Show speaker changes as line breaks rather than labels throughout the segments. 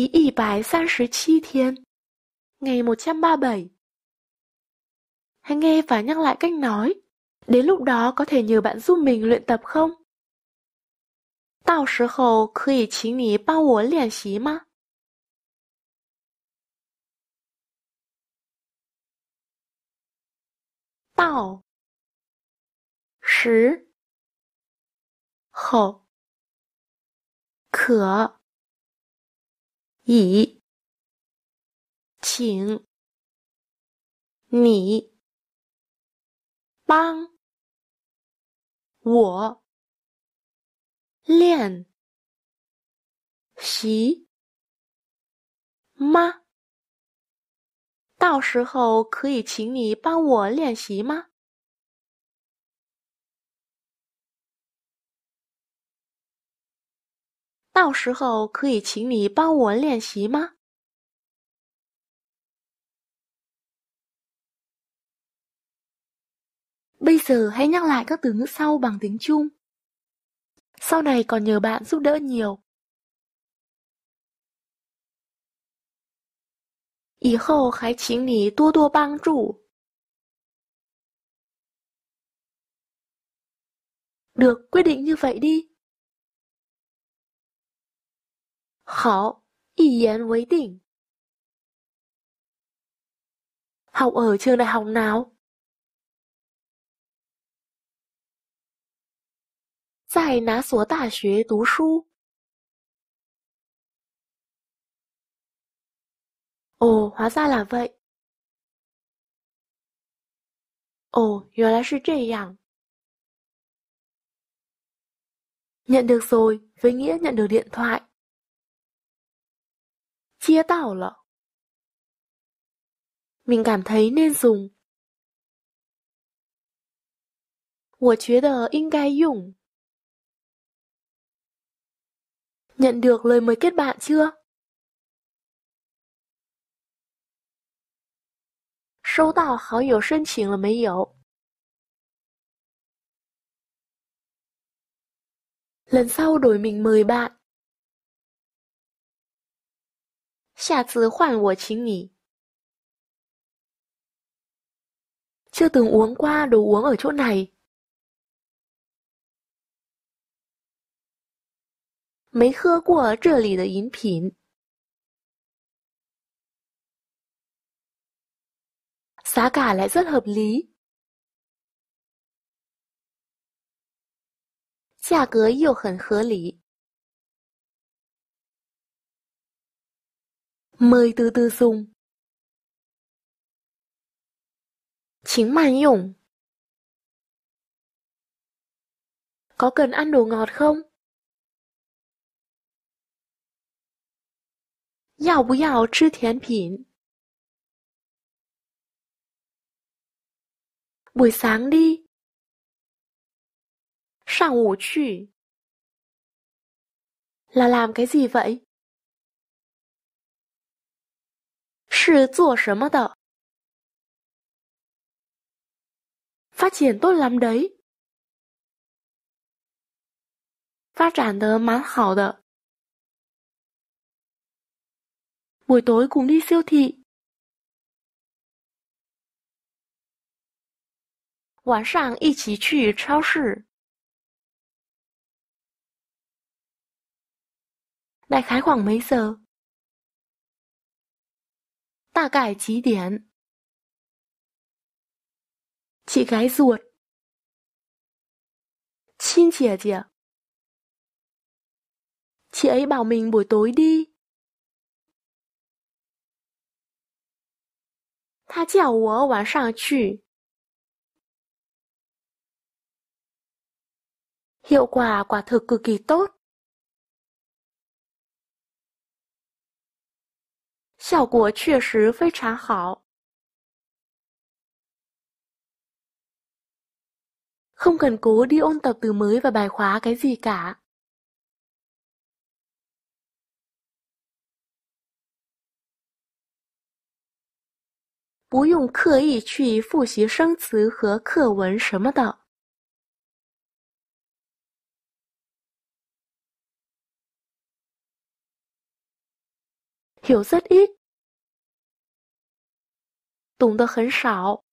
Đi 137 thiên Ngày 137 Hãy nghe và nhắc lại cách nói. Đến lúc đó có thể nhờ bạn giúp mình luyện tập không? 到时候可以请你帮我练习吗？到时后可 以请。你。帮。我。练。习。吗？到时候可以请你帮我练习吗？到时候可以请你帮我练习吗？Bây giờ hãy nhắc lại các từ ngữ sau bằng tiếng Trung. Sau này còn nhờ bạn giúp đỡ nhiều. 以后还请你多多帮助。Được, quyết định như vậy đi. 好，一言为定。Học ở trường đại học nào? 在哪所大学读书？Ồ, hóa ra là vậy. Ồ, 原来是这样. Nhận được rồi, với nghĩa nhận được điện thoại. 接到了. Mình cảm thấy nên dùng. 我觉得应该用. Nhận được lời mời kết bạn chưa? 收到好友申请了没有？Lần sau đổi mình mời bạn. 下次换我请你。Chưa từng uống qua đồ uống ở chỗ này. 没喝过这里的饮品。giá cả lại rất hợp lý. 价格又很合理。 mời từ từ dùng. Chính màn dùng. Có cần ăn đồ ngọt không? Yào bù yào chứ thiền phỉn. Buổi sáng đi. Sáng ngủ chửi. Là làm cái gì vậy? 是做什么的？发展多 lắm đấy，发展的蛮好的。buổi tối cùng đi siêu thị. 晚上一起去超市。Đại khái khoảng mấy giờ? 大概几点？起开锁。亲姐姐前一报名不对的。他叫我晚上去。又挂挂特个给多效果确实非常好。Không cần cố đi ôn tập từ mới và bài khóa cái gì cả. 不用刻意去复习生词和课文什么的。 hiểu rất ít. Tùng tờ khấn sảo.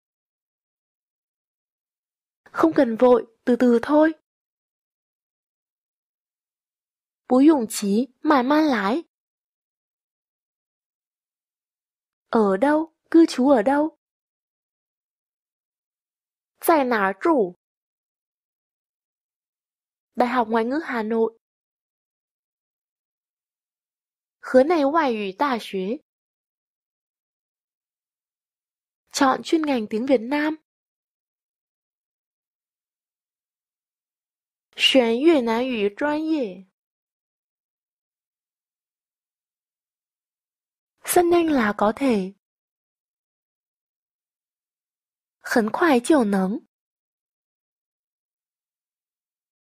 Không cần vội, từ từ thôi. Bú dụng chí, mải man lái. Ở đâu? Cư trú ở đâu? Tại nả trụ? Đại học Ngoại ngữ Hà Nội. Hứa này ngoại ngữ đại học. chọn chuyên ngành tiếng Việt Nam. chọn Việt Nam ngữ chuyên nghiệp. Rất nhanh là có thể. Hẳn khoai chiều nấng.